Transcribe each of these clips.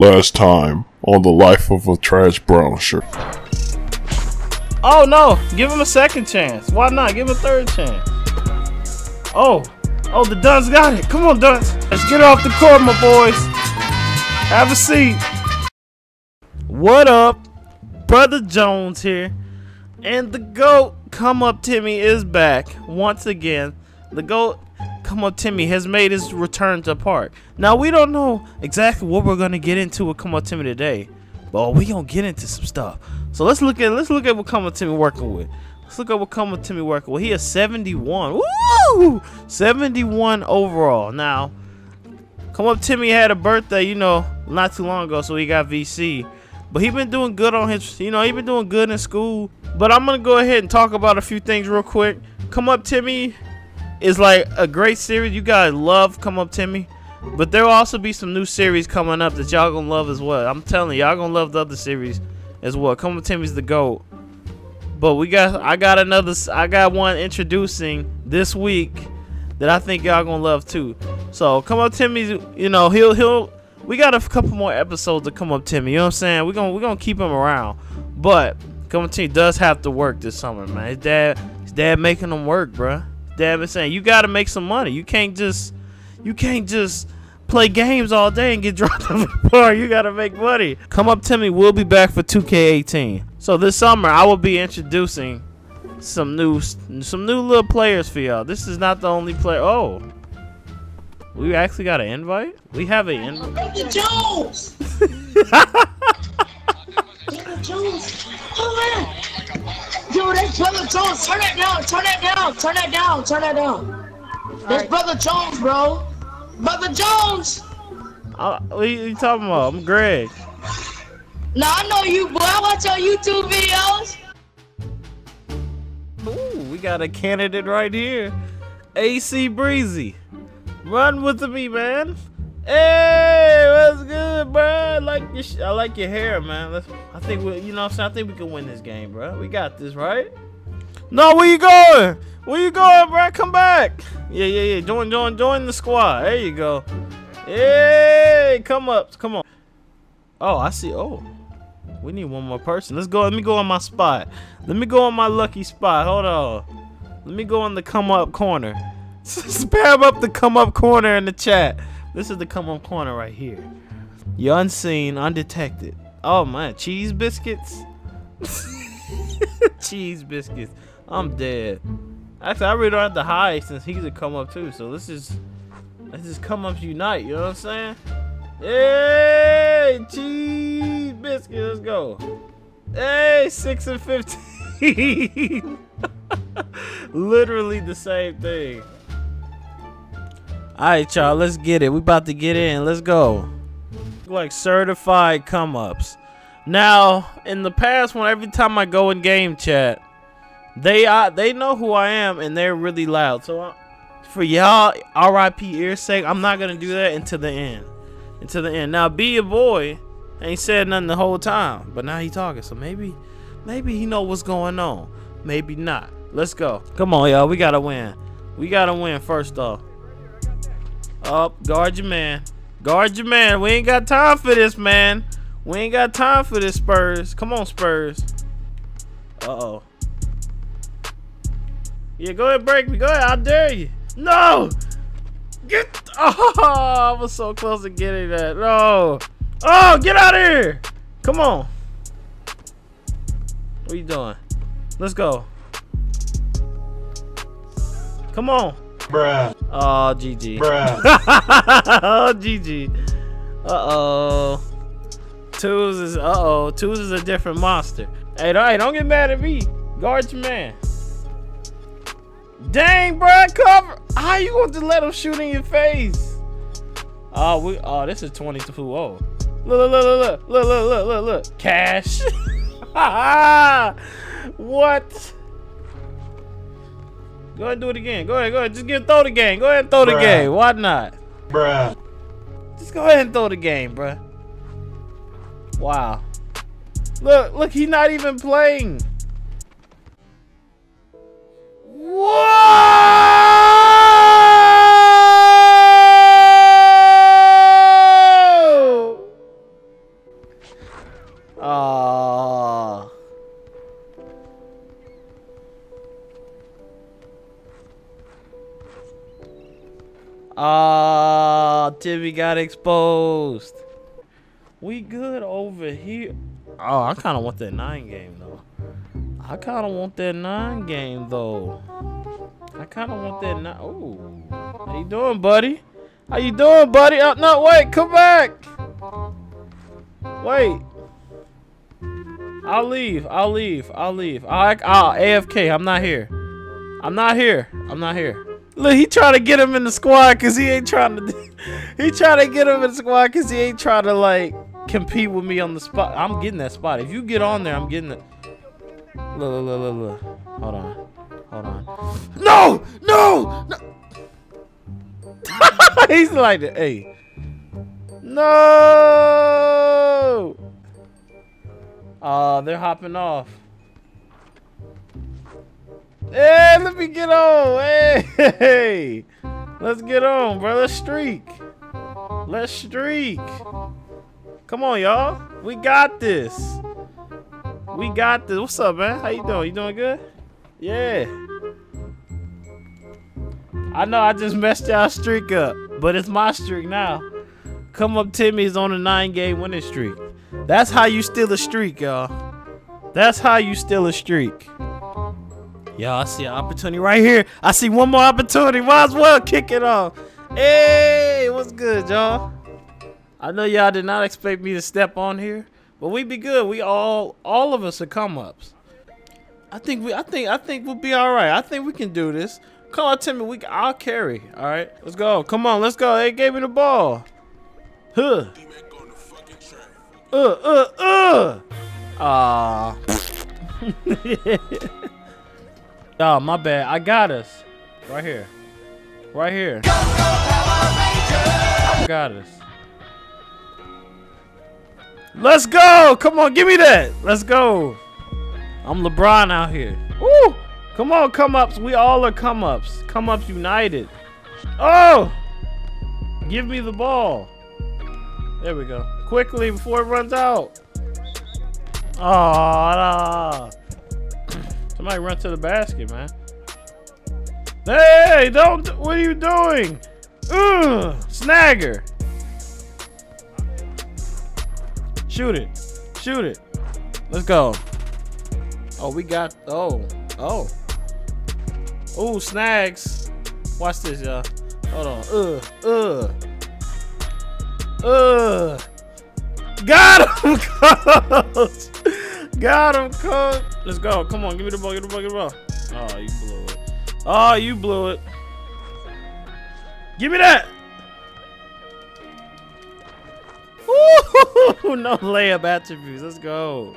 Last time on the life of a trash brown shirt. Oh no, give him a second chance. Why not? Give him a third chance. Oh, oh, the Duns got it. Come on, Duns. Let's get off the court, my boys. Have a seat. What up? Brotha Jones here. And the GOAT, Come Up Timmy, is back once again. The GOAT, Come Up Timmy, has made his return to park. Now, we don't know exactly what we're going to get into with Come Up Timmy today. But we going to get into some stuff. So let's look at let's look at what Come Up Timmy working with. Let's look at what Come Up Timmy working with. He is 71. Woo! 71 overall. Now, Come Up Timmy had a birthday, you know, not too long ago, so he got VC. But he been doing good on his, you know, he been doing good in school. But I'm gonna go ahead and talk about a few things real quick. Come Up Timmy is like a great series. You guys love Come Up Timmy. But there will also be some new series coming up that y'all gonna love as well. I'm telling y'all gonna love the other series as well. Come Up Timmy's the GOAT. But we got I got another I got one introducing this week that I think y'all gonna love too. So come up Timmy's you know, he'll he'll we got a couple more episodes to come up Timmy, you know what I'm saying? We're gonna we're gonna keep him around. But come up Timmy does have to work this summer, man. His dad his dad making him work, bruh. Been saying you gotta make some money. You can't just you can't just play games all day and get dropped off the bar. You gotta make money. Come up Timmy. We'll be back for 2K18. So this summer I will be introducing some new some new little players for y'all. This is not the only player. Oh. We actually got an invite? We have an invite. Brotha Jones! Brotha Jones! Oh man! Yo, that's Brotha Jones! Turn that down! Turn that down! Turn that down! Turn that down! That's Brotha Jones, bro! Brotha Jones! Uh, what are you talking about? I'm Greg. Nah, I know you, boy. I watch your YouTube videos. Ooh, we got a candidate right here. AC Breezy. Run with me, man. Hey, what's good, bro? I like your, I like your hair, man. Let's, I think we, you know, what I'm saying, I think we can win this game, bro. We got this, right? No, where you going? Where you going, bro? Come back. Yeah, yeah, yeah. Join, join, join the squad. There you go. Hey, come up, come on. Oh, I see. Oh, we need one more person. Let's go. Let me go on my spot. Let me go on my lucky spot. Hold on. Let me go on the come up corner. Spam up the come up corner in the chat. This is the come up corner right here. You're unseen, undetected. Oh man, cheese biscuits. cheese biscuits. I'm dead. Actually, I really don't have to hide since he's a come up too. So let's just let's just come up unite. You know what I'm saying? Hey, cheese biscuit. Let's go. Hey, six and fifteen. Literally the same thing. Alright, y'all, let's get it. We about to get in. Let's go. Like certified come ups. Now, in the past, when every time I go in game chat, they uh, they know who I am and they're really loud. So for y'all, RIP ears sake, I'm not gonna do that until the end. Until the end. Now, be a boy ain't said nothing the whole time, but now he talking. So maybe, maybe he know what's going on. Maybe not. Let's go. Come on, y'all. We gotta win. We gotta win first off. Up, guard your man. Guard your man. We ain't got time for this, man. We ain't got time for this, Spurs. Come on, Spurs. Uh-oh. Yeah, go ahead, break me. Go ahead. I dare you. No! Get... Oh, I was so close to getting that. No. Oh, get out of here. Come on. What are you doing? Let's go. Come on. Bruh. Oh, GG. Bruh. oh, GG. Uh-oh. Twos is, uh-oh. Twos is a different monster. Hey, don't, hey, don't get mad at me. Guard your man. Dang, bro, cover. How you going to let him shoot in your face? Oh, we, oh, this is 22. Oh. Look, look, look, look, look, look, look, look, look. Cash. what? Go ahead and do it again. Go ahead, go ahead. Just give throw the game. Go ahead and throw the game. Why not? Bruh. Just go ahead and throw the game, bruh. Wow. Look, look, he's not even playing. Whoa! Ah. Ah, Timmy got exposed. We good over here. Oh, I kind of want that nine game though. I kind of want that nine game though. I kind of want that nine. Oh, how you doing, buddy? How you doing, buddy? Oh, no, wait, come back. Wait. I'll leave. I'll leave. I'll leave. I, I'll AFK. I'm not here. I'm not here. I'm not here. Look, he trying to get him in the squad because he ain't trying to. he trying to get him in the squad because he ain't trying to like compete with me on the spot. I'm getting that spot. If you get on there, I'm getting it. Look, look, look, look, look. Hold on. Hold on. No! No! No! He's like, hey. No! Uh, they're hopping off. Hey, let me get on. Hey. Let's get on, bro. Let's streak. Let's streak. Come on, y'all. We got this. We got this. What's up, man? How you doing? You doing good? Yeah. I know I just messed y'all streak up, but it's my streak now. Come up Timmy's on a nine game winning streak. That's how you steal a streak, y'all. That's how you steal a streak. Y'all, I see an opportunity right here. I see one more opportunity. Might as well kick it off. Hey, what's good, y'all? I know y'all did not expect me to step on here, but we be good. We all, all of us are come ups. I think we, I think, I think we'll be all right. I think we can do this. Come on, Timmy. We, I'll carry. All right, let's go. Come on, let's go. They gave me the ball. Huh. Uh, uh, uh. Ah. oh, my bad. I got us. Right here. Right here. I got us. Let's go. Come on, give me that. Let's go. I'm LeBron out here. Woo. Come on, come ups. We all are come ups. Come ups united. Oh! Give me the ball. There we go. Quickly before it runs out. Oh, no. Somebody run to the basket, man. Hey, don't. What are you doing? Ugh, snagger. Shoot it. Shoot it. Let's go. Oh, we got. Oh. Oh. Oh, snags. Watch this, y'all. Hold on. Ugh. Ugh. Ugh. Got him, coach. Got him, cook. Let's go. Come on. Give me the ball. Give me the ball. Give me the ball. Oh, you blew it. Oh, you blew it. Give me that. Woo! No layup attributes. Let's go.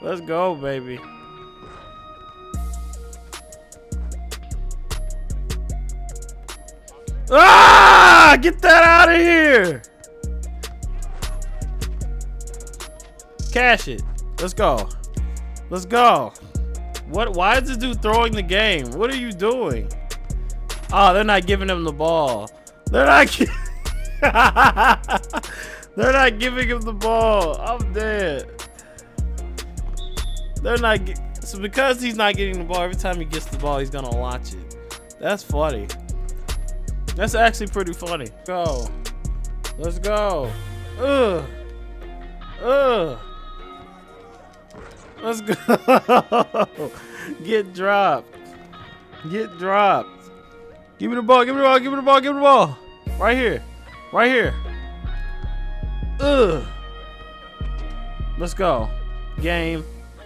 Let's go, baby. Ah! Get that out of here! Cash it. Let's go. Let's go. What? Why is this dude throwing the game? What are you doing? Oh, they're not giving him the ball. They're not. they're not giving him the ball. I'm dead. They're not. So because he's not getting the ball, every time he gets the ball, he's gonna launch it. That's funny. That's actually pretty funny. Go. Let's go. Ugh. Ugh. Let's go. Get dropped. Get dropped. Give me the ball. Give me the ball. Give me the ball. Give me the ball. Right here. Right here. Ugh. Let's go. Game.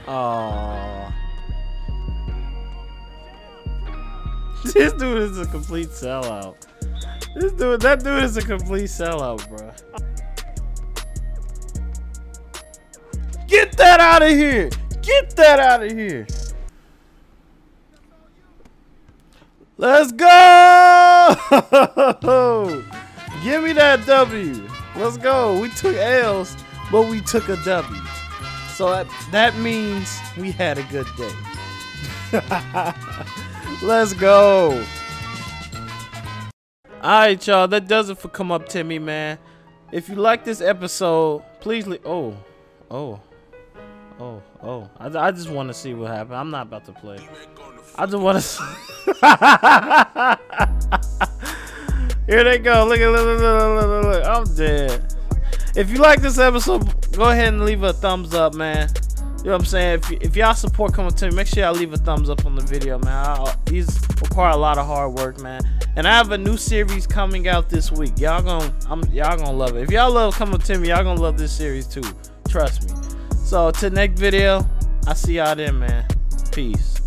Aww. this dude is a complete sellout. This dude, that dude is a complete sellout, bro. Get that out of here! Get that out of here! Let's go! Give me that W. Let's go. We took L's, but we took a W. So that, means we had a good day. Let's go. Alright, y'all. That does it for Come Up Timmy, man. If you like this episode, please leave. Oh. Oh. Oh, oh. I, I just want to see what happened. I'm not about to play. I just want to. Here they go. Look at look, look, look, look. I'm dead. If you like this episode, go ahead and leave a thumbs up, man. You know what I'm saying? If, if y'all support come up Timmy, make sure y'all leave a thumbs up on the video, man. I, these require a lot of hard work, man. And I have a new series coming out this week. Y'all gonna, I'm, y'all gonna love it. If y'all love come up Timmy, y'all gonna love this series too. Trust me. So, to next video, I'll see y'all then, man. Peace.